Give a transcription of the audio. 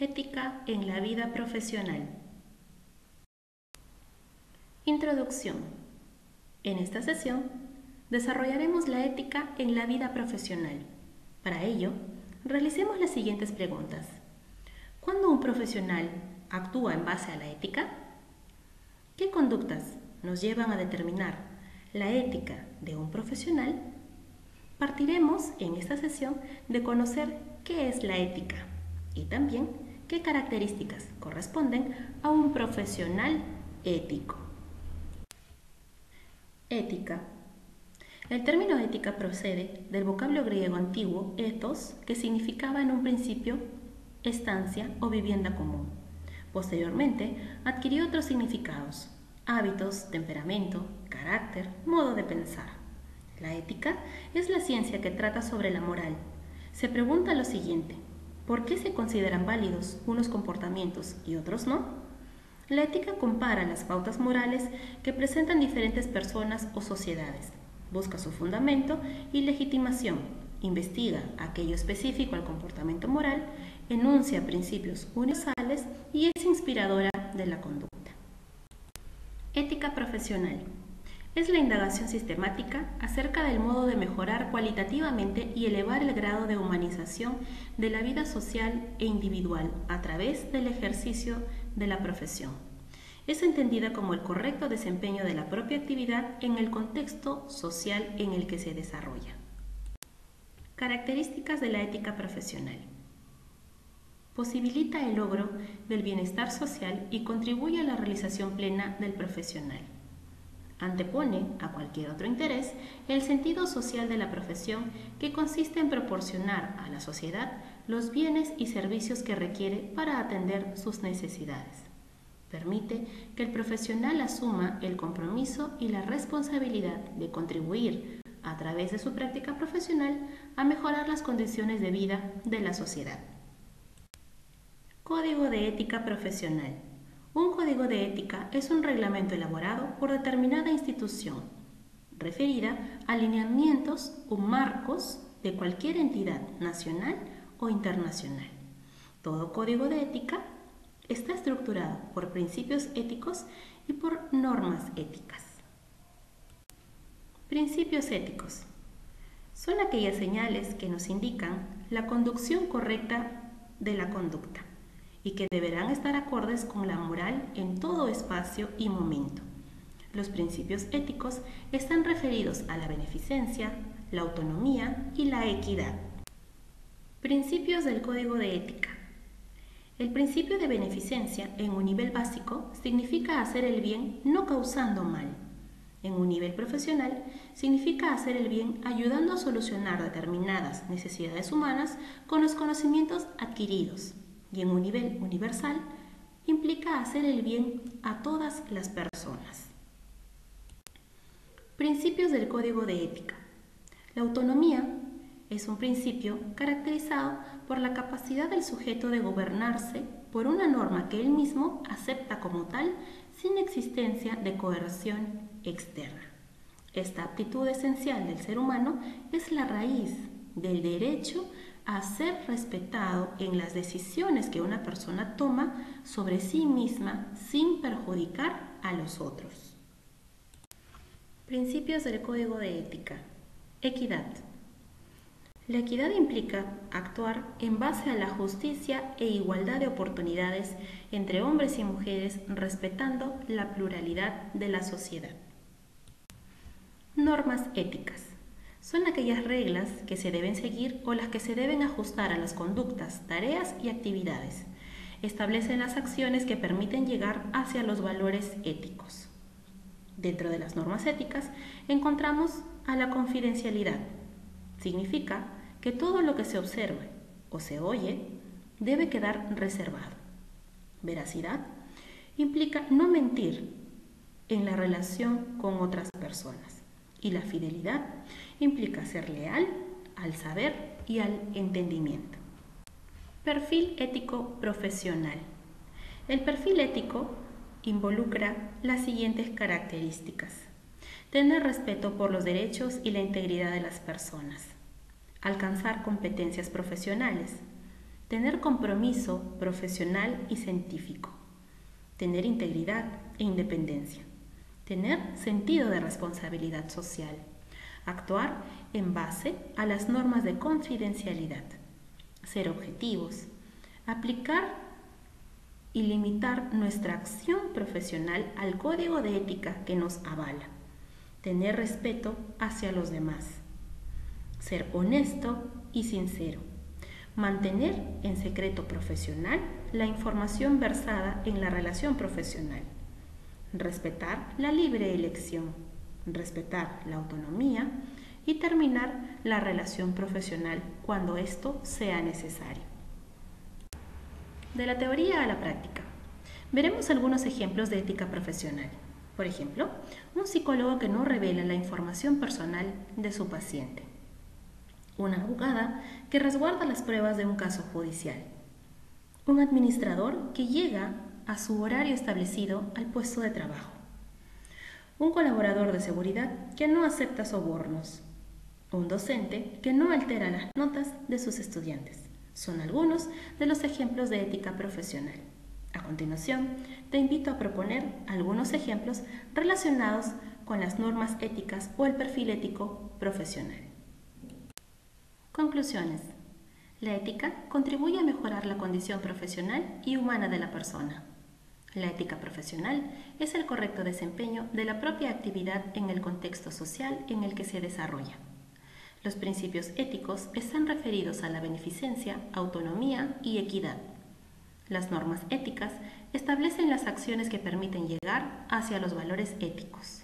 Ética en la vida profesional. Introducción. En esta sesión desarrollaremos la ética en la vida profesional. Para ello, realicemos las siguientes preguntas. ¿Cuándo un profesional actúa en base a la ética? ¿Qué conductas nos llevan a determinar la ética de un profesional? Partiremos en esta sesión de conocer qué es la ética y también qué características corresponden a un profesional ético. Ética. El término ética procede del vocablo griego antiguo ethos, que significaba en un principio estancia o vivienda común. Posteriormente adquirió otros significados, hábitos, temperamento, carácter, modo de pensar. La ética es la ciencia que trata sobre la moral. Se pregunta lo siguiente, ¿Por qué se consideran válidos unos comportamientos y otros no? La ética compara las pautas morales que presentan diferentes personas o sociedades, busca su fundamento y legitimación, investiga aquello específico al comportamiento moral, enuncia principios universales y es inspiradora de la conducta. Ética profesional. Es la indagación sistemática acerca del modo de mejorar cualitativamente y elevar el grado de humanización de la vida social e individual a través del ejercicio de la profesión. Es entendida como el correcto desempeño de la propia actividad en el contexto social en el que se desarrolla. Características de la ética profesional. Posibilita el logro del bienestar social y contribuye a la realización plena del profesional antepone a cualquier otro interés el sentido social de la profesión que consiste en proporcionar a la sociedad los bienes y servicios que requiere para atender sus necesidades. Permite que el profesional asuma el compromiso y la responsabilidad de contribuir a través de su práctica profesional a mejorar las condiciones de vida de la sociedad. Código de ética profesional. Un código de ética es un reglamento elaborado por determinada institución, referida a lineamientos o marcos de cualquier entidad nacional o internacional. Todo código de ética está estructurado por principios éticos y por normas éticas. Principios éticos. Son aquellas señales que nos indican la conducción correcta de la conducta y que deberán estar acordes con la moral en todo espacio y momento. Los principios éticos están referidos a la beneficencia, la autonomía y la equidad. Principios del Código de Ética. El principio de beneficencia en un nivel básico significa hacer el bien no causando mal. En un nivel profesional significa hacer el bien ayudando a solucionar determinadas necesidades humanas con los conocimientos adquiridos, y en un nivel universal implica hacer el bien a todas las personas. Principios del Código de Ética. La autonomía es un principio caracterizado por la capacidad del sujeto de gobernarse por una norma que él mismo acepta como tal sin existencia de coerción externa. Esta aptitud esencial del ser humano es la raíz del derecho a ser respetado en las decisiones que una persona toma sobre sí misma sin perjudicar a los otros. Principios del Código de Ética. Equidad. La equidad implica actuar en base a la justicia e igualdad de oportunidades entre hombres y mujeres respetando la pluralidad de la sociedad. Normas éticas son aquellas reglas que se deben seguir o las que se deben ajustar a las conductas, tareas y actividades. Establecen las acciones que permiten llegar hacia los valores éticos. Dentro de las normas éticas encontramos a la confidencialidad. Significa que todo lo que se observe o se oye debe quedar reservado. Veracidad implica no mentir en la relación con otras personas. Y la fidelidad implica ser leal al saber y al entendimiento. Perfil ético profesional. El perfil ético involucra las siguientes características. Tener respeto por los derechos y la integridad de las personas. Alcanzar competencias profesionales. tener compromiso profesional y científico, tener integridad e independencia, tener sentido de responsabilidad social, actuar en base a las normas de confidencialidad, ser objetivos, aplicar y limitar nuestra acción profesional al código de ética que nos avala, tener respeto hacia los demás, ser honesto y sincero, mantener en secreto profesional la información versada en la relación profesional, respetar la libre elección, respetar la autonomía y terminar la relación profesional cuando esto sea necesario. De la teoría a la práctica. Veremos algunos ejemplos de ética profesional. Por ejemplo, un psicólogo que no revela la información personal de su paciente. Una abogada que resguarda las pruebas de un caso judicial. Un administrador que llega a su horario establecido al puesto de trabajo. Un colaborador de seguridad que no acepta sobornos. Un docente que no altera las notas de sus estudiantes. Son algunos de los ejemplos de ética profesional. A continuación, te invito a proponer algunos ejemplos relacionados con las normas éticas o el perfil ético profesional. Conclusiones. La ética contribuye a mejorar la condición profesional y humana de la persona. La ética profesional es el correcto desempeño de la propia actividad en el contexto social en el que se desarrolla. Los principios éticos están referidos a la beneficencia, autonomía y equidad. Las normas éticas establecen las acciones que permiten llegar hacia los valores éticos.